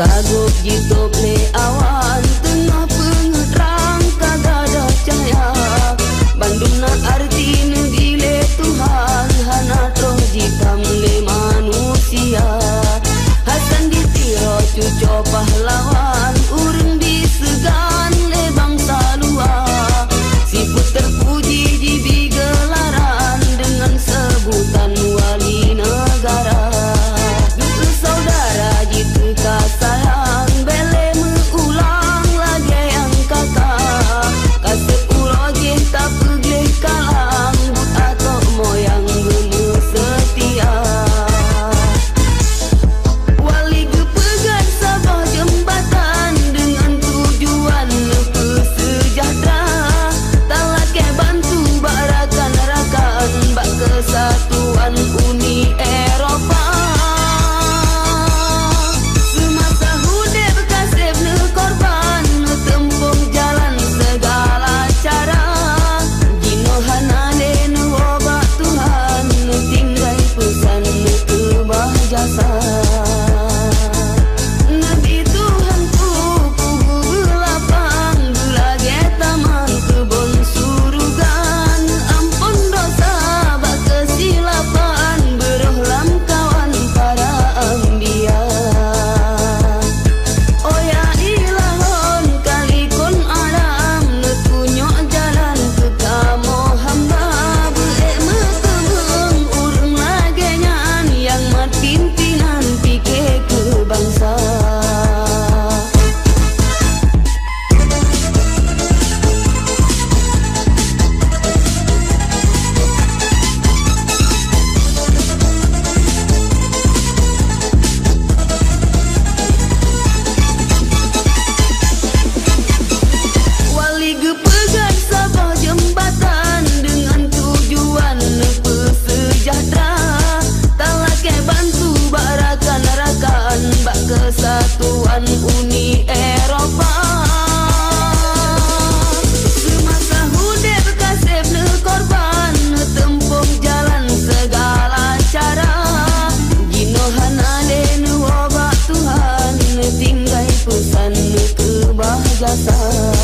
Saguk jitu ni awan Tengah pengerang kagak ada cahaya Bandung na arti negile Tuhan Hana troh jitam le manusia Hasan ditiro cuco casa.